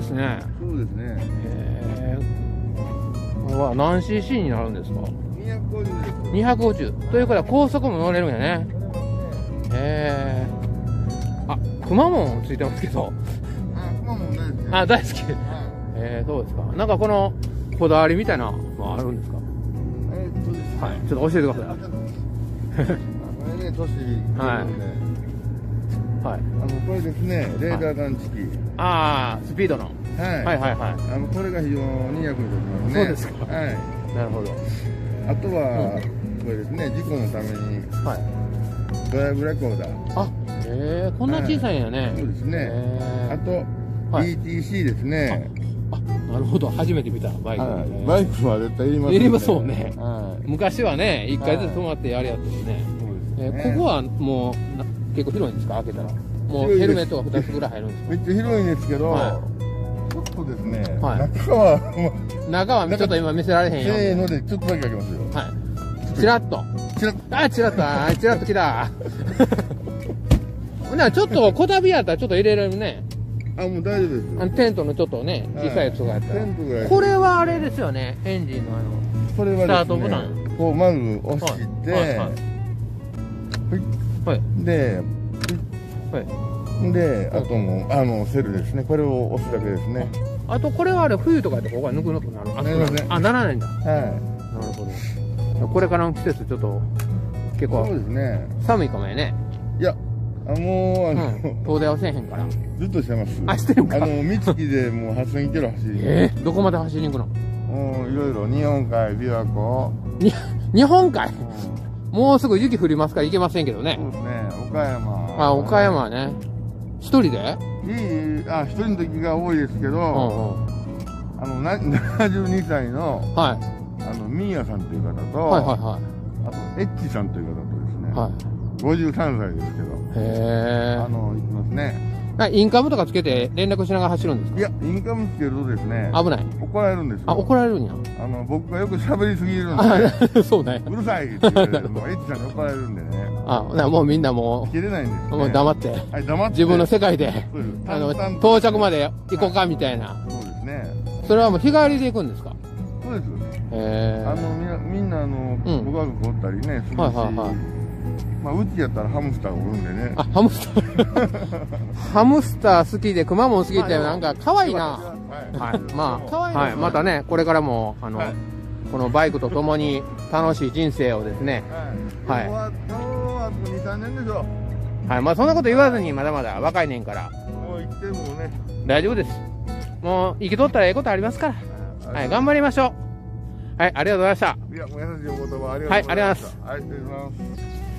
ですね。そうですね。へーこれは何 cc になるんですか？250です。250ということは高速も乗れるんやね。へえ。あくまモンついてますけど。あ、熊もないですね。あ大好き。はえー、そうですか？なんかこのこだわりみたいなのあるんですか？い。えーっとですね。はいちょっと教えてくださあこれね、都市はいいはいあのこれですね、レーダー探知機。ああスピードのはい。はいはいはあのこれが非常に役に立ちますね。そうですかはい。いなるほどあとは、これですね、事故のためにはいドライブレコーダー。あえー、こんな小さいんやね、そうですね。あへーと、はい ETC ですね。あなるほど。初めて見たバイク、はい。ねバイクは絶対いりますいりますもんね。はい。昔はね一回ずつ止まってやるやつですね、そうですね。えーここはもうな結構広いんですか？開けたら。もうヘルメットが2つぐらい入るんですめっちゃ広いんですけど、はちょっとですね、はい。中は、か中はちょっと今見せられへんよせーのでちょっとだけ開けますよ。はい。チラッと。ちらっあチラッと。あチラッと来た。ほんならちょっと小旅やったらちょっと入れれるねあ、もう大丈夫です。あのテントのちょっとねはい。小さいやつとかやったら、テントぐらいこれはあれですよねエンジンのあのこれはね、スタートボタン。こうまず押して、はい。はい。はい。はい。で、はい。で、あともう、あの、セルですね。これを押すだけですね。あとこれはあれ冬とかやってここがぬくぬくなるあなりませんあならないんだ。はなるほど。これからの季節ちょっと結い。そう構ですね。寒いかもやね。いや、あもう、あうの、ん。遠出はせえへんから。ずっとしてます。あしてるんか。あの、三月でもう8000キロ走り、えー、どこまで走りに行くの？もういろいろ日本海、琵琶湖、に日本海？うんもうすぐ雪降りますから行けませんけどね。そうですね、岡山。あ岡山はね。一人で？いい、あ、一人の時が多いですけど、うんうん。あの、な72歳の、はい。あの、ミーヤさんという方と、はいはいはあと、エッチさんという方とですね、いはい53歳ですけど、へあの、行きますね。えインカムとかつけて連絡しながら走るんですいや、インカムつけるとですね、か危ない。怒られるんですよ。あ怒られるんや。あの、僕がよく喋りすぎるんで、あ そうねうるさいって言って、もうエッチさんに怒られるんでね、あなもうみんなも切れないんです。もう黙って。はい、黙って。自分の世界でそうです。あの到着まで行こうかみたいな。そうですね。それはもう日帰りで行くんですか？そうです。へあのみんなみんなあの、うん。ご家族おったりねするし、はいはいはいまあうちやったらハムスターがおるんでね。あハムスター。ハムスター好きでくまモン好きってなんか可愛いな。はい。はい。まあ、可愛いですはい、またねこれからもあの、はい。このバイクとともに楽しい人生をですね。はい。はい。年でしょ。はい。まあそんなこと言わずにまだまだ若いねんから。もう生きてもね。大丈夫です。もう生きとったらええことありますから。はい。頑張りましょう。はい。ありがとうございました。いやもう優しいお言葉ありがとうございました。はい。ありがとうございます。はい失礼します。